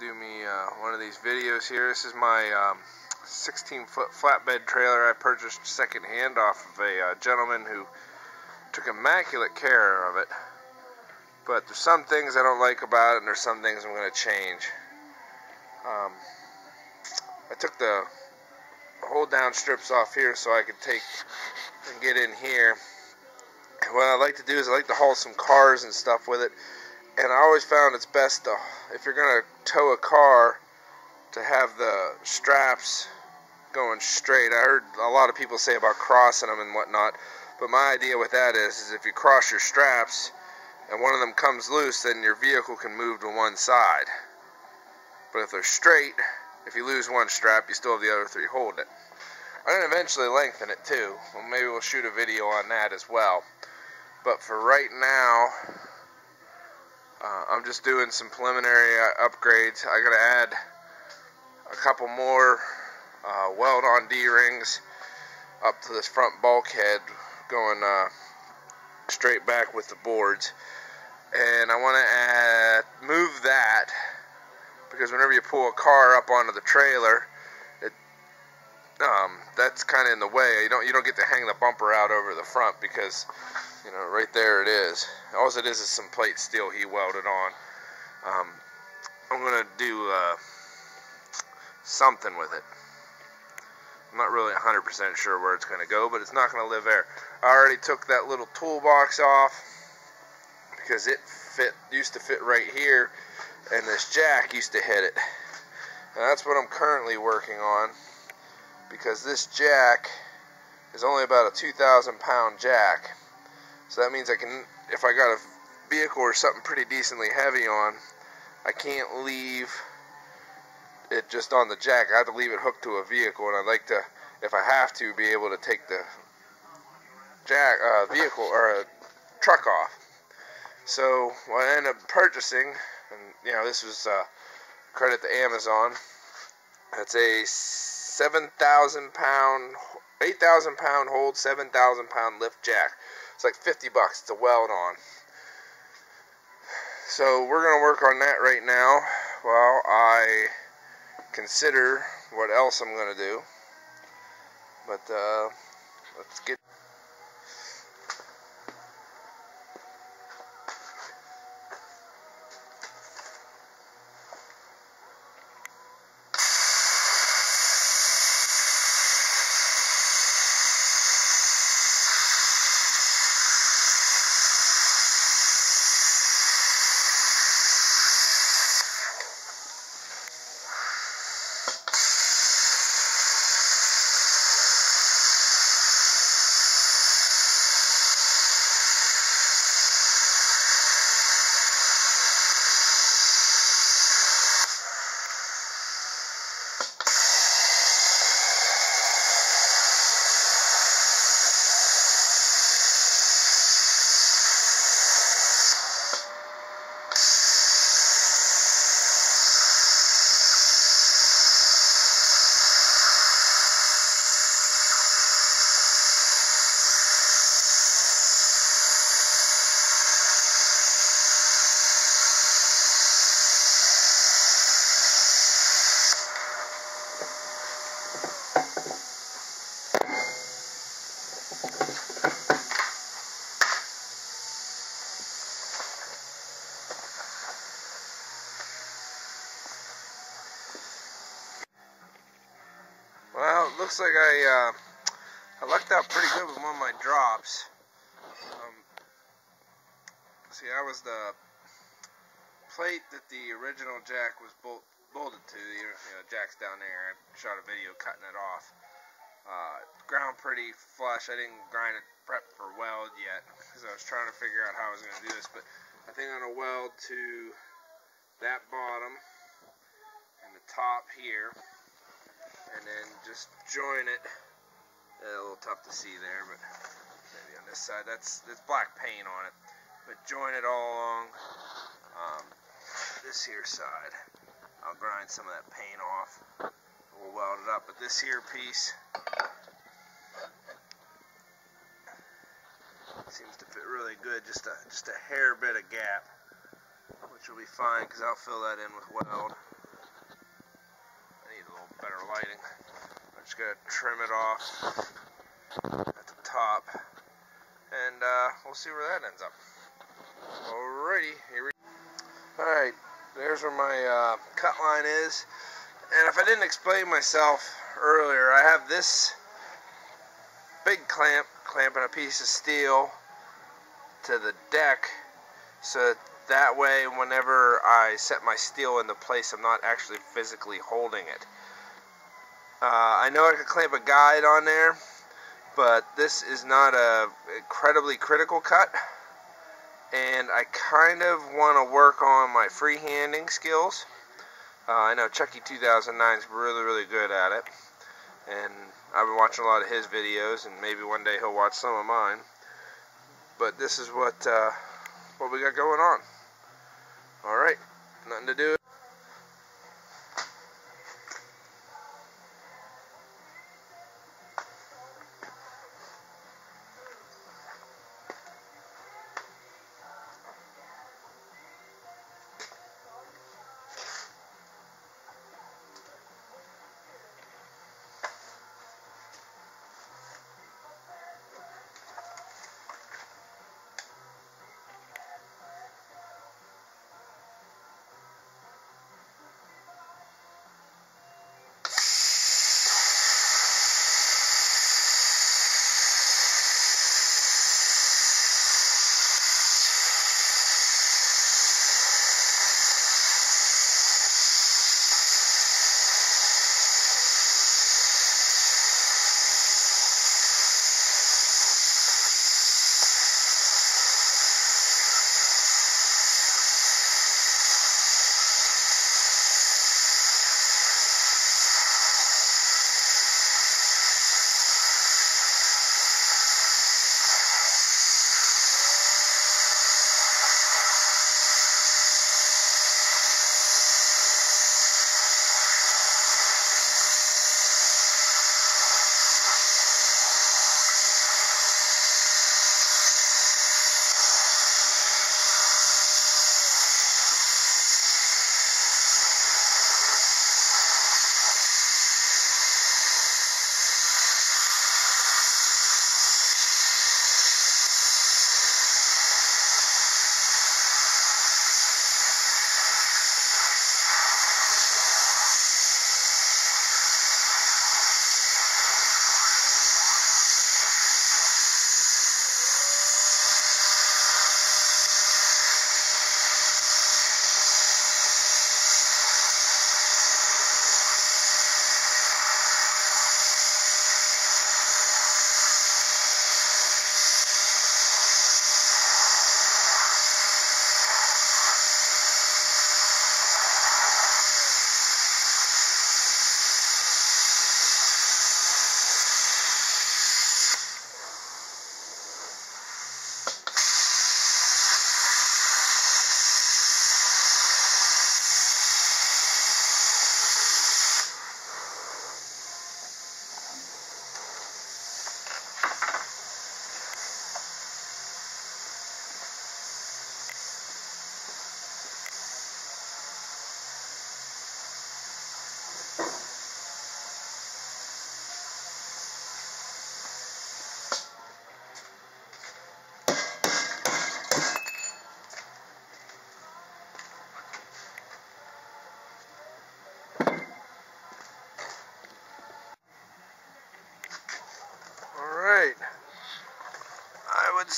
do me uh, one of these videos here. This is my um, 16 foot flatbed trailer I purchased secondhand off of a uh, gentleman who took immaculate care of it. But there's some things I don't like about it and there's some things I'm going to change. Um, I took the hold down strips off here so I could take and get in here. And what I like to do is I like to haul some cars and stuff with it and I always found it's best to, if you're going to tow a car to have the straps going straight. I heard a lot of people say about crossing them and whatnot, but my idea with that is, is if you cross your straps and one of them comes loose, then your vehicle can move to one side. But if they're straight, if you lose one strap, you still have the other three holding it. I'm going to eventually lengthen it too. Well, maybe we'll shoot a video on that as well. But for right now, uh, I'm just doing some preliminary uh, upgrades. I gotta add a couple more uh, weld-on D-rings up to this front bulkhead going uh, straight back with the boards. And I want to add move that because whenever you pull a car up onto the trailer, it um, that's kind of in the way. You don't you don't get to hang the bumper out over the front because you know, right there it is. All it is is some plate steel he welded on. Um, I'm going to do uh, something with it. I'm not really 100% sure where it's going to go, but it's not going to live there. I already took that little toolbox off because it fit used to fit right here, and this jack used to hit it. And that's what I'm currently working on because this jack is only about a 2,000 pound jack. So that means I can, if I got a vehicle or something pretty decently heavy on, I can't leave it just on the jack. I have to leave it hooked to a vehicle, and I'd like to, if I have to, be able to take the jack uh, vehicle or truck off. So what I ended up purchasing, and you know this was uh, credit to Amazon. It's a 7,000 pound, 8,000 pound hold, 7,000 pound lift jack. It's like 50 bucks. to weld on. So we're going to work on that right now while I consider what else I'm going to do. But uh, let's get looks like I uh, I lucked out pretty good with one of my drops. Um, see, that was the plate that the original jack was bolt bolted to. You know, jack's down there. I shot a video cutting it off. Uh, ground pretty flush. I didn't grind it prep for weld yet because I was trying to figure out how I was going to do this. But I think I'm going to weld to that bottom and the top here and then just join it. A little tough to see there, but maybe on this side. That's that's black paint on it. But join it all along um, this here side. I'll grind some of that paint off. We'll weld it up. But this here piece seems to fit really good. Just a just a hair bit of gap, which will be fine because I'll fill that in with weld. Better lighting. I'm just going to trim it off at the top, and uh, we'll see where that ends up. Alrighty, here we Alright, there's where my uh, cut line is. And if I didn't explain myself earlier, I have this big clamp clamping a piece of steel to the deck so that way whenever I set my steel into place I'm not actually physically holding it. Uh, I know I could clamp a guide on there but this is not a incredibly critical cut and I kind of want to work on my freehanding skills. Uh, I know ChuckE2009 is really really good at it and I've been watching a lot of his videos, and maybe one day he'll watch some of mine. But this is what uh, what we got going on. All right, nothing to do.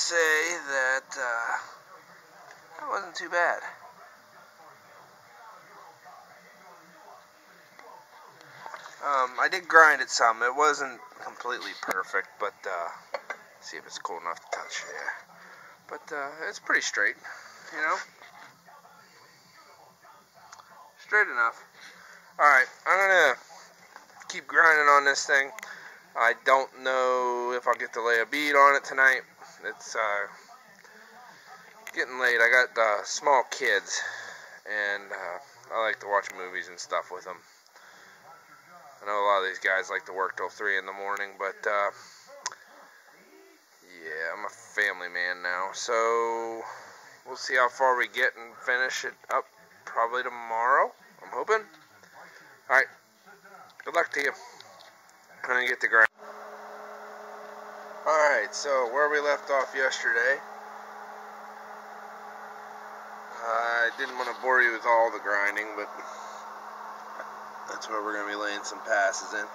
Say that uh, that wasn't too bad. Um, I did grind it some. It wasn't completely perfect, but uh, see if it's cool enough to touch. Yeah, but uh, it's pretty straight, you know. Straight enough. All right, I'm gonna keep grinding on this thing. I don't know if I'll get to lay a bead on it tonight it's uh, getting late. I got uh, small kids, and uh, I like to watch movies and stuff with them. I know a lot of these guys like to work till 3 in the morning, but uh, yeah, I'm a family man now. So we'll see how far we get and finish it up probably tomorrow. I'm hoping. Alright, Good luck to you. Trying to get the grind. Alright, so where we left off yesterday, I didn't want to bore you with all the grinding, but that's where we're going to be laying some passes in.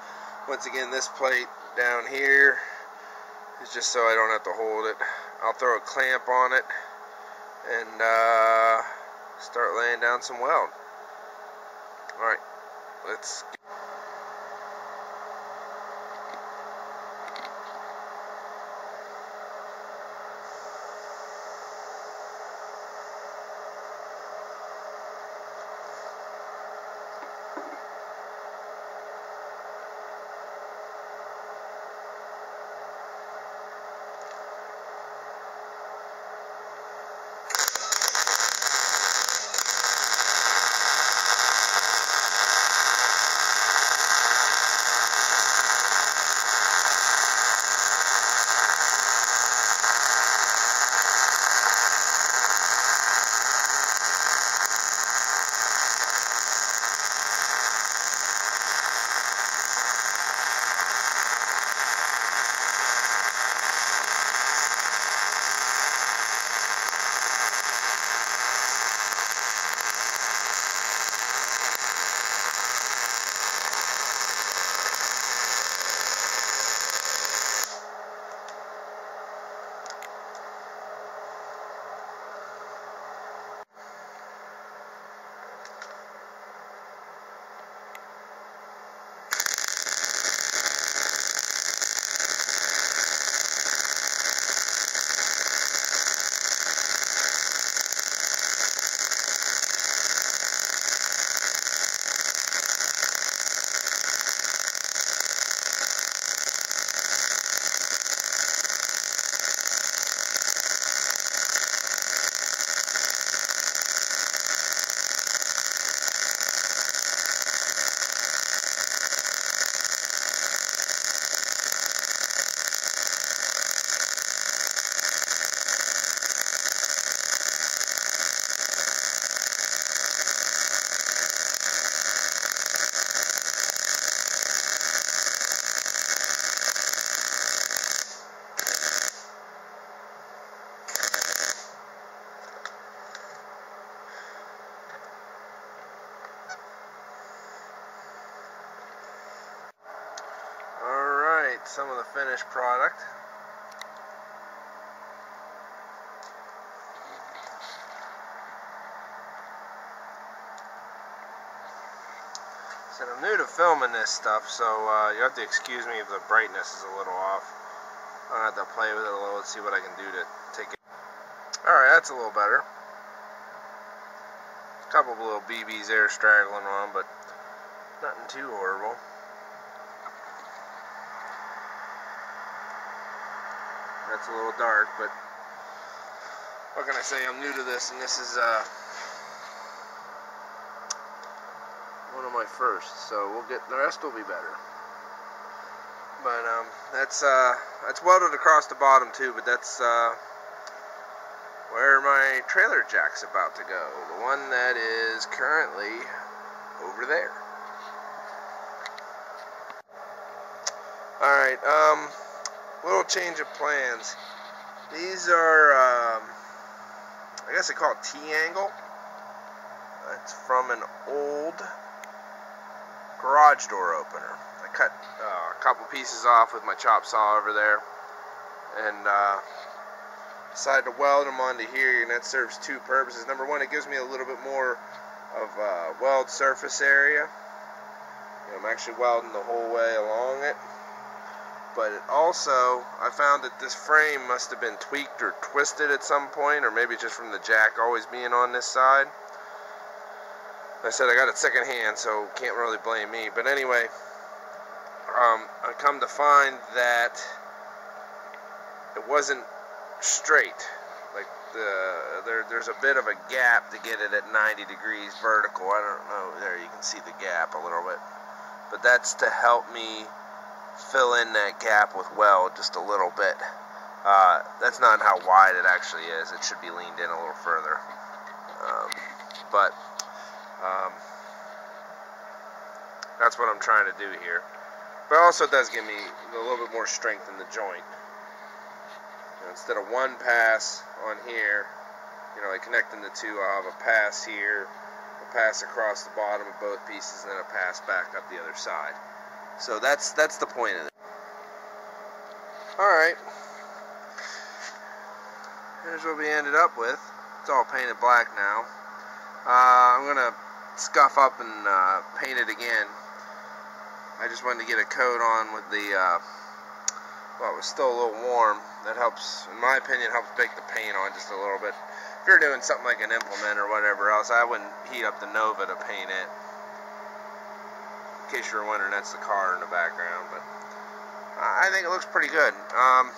Once again, this plate down here is just so I don't have to hold it. I'll throw a clamp on it and uh, start laying down some weld. Alright, let's Said I'm new to filming this stuff, so uh, you have to excuse me if the brightness is a little off. I'm gonna have to play with it a little and see what I can do to take it. Alright, that's a little better. A couple of little BBs there straggling on, but nothing too horrible. That's a little dark, but what can I say? I'm new to this, and this is uh, my first, so we'll get the rest will be better. But um, that's uh, that's welded across the bottom too, but that's uh, where my trailer jack's about to go. The one that is currently over there. Alright, um, little change of plans. These are, um, I guess they call it T-angle. It's from an old garage door opener. I cut uh, a couple pieces off with my chop saw over there and uh, decided to weld them onto here and that serves two purposes. Number one, it gives me a little bit more of uh, weld surface area. I'm actually welding the whole way along it but it also I found that this frame must have been tweaked or twisted at some point or maybe just from the jack always being on this side I said I got it secondhand, so can't really blame me but anyway um, I come to find that it wasn't straight like the there, there's a bit of a gap to get it at 90 degrees vertical I don't know there you can see the gap a little bit but that's to help me fill in that gap with weld just a little bit. Uh, that's not how wide it actually is. It should be leaned in a little further. Um, but um, That's what I'm trying to do here. But also it does give me a little bit more strength in the joint. You know, instead of one pass on here, you know, like connecting the two, I'll have a pass here, a pass across the bottom of both pieces, and then a pass back up the other side. So that's that's the point of it. All right. Here's what we ended up with. It's all painted black now. Uh, I'm gonna scuff up and uh, paint it again. I just wanted to get a coat on with the, uh, well, it was still a little warm. That helps, in my opinion, helps bake the paint on just a little bit. If you're doing something like an implement or whatever else, I wouldn't heat up the Nova to paint it. In case you're wondering, that's the car in the background, but I think it looks pretty good. Um,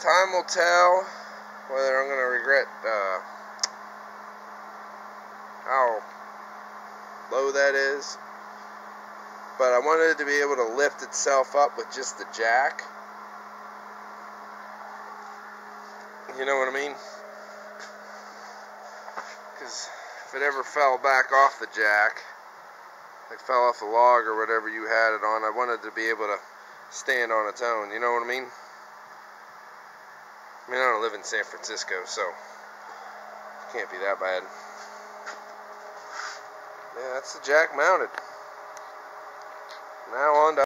time will tell whether I'm going to regret uh, how low that is. But I wanted it to be able to lift itself up with just the jack. You know what I mean? Because if it ever fell back off the jack, like fell off the log or whatever you had it on, I wanted to be able to stand on its own. You know what I mean? I mean, I don't live in San Francisco, so it can't be that bad. Yeah, that's the jack mounted. Now on to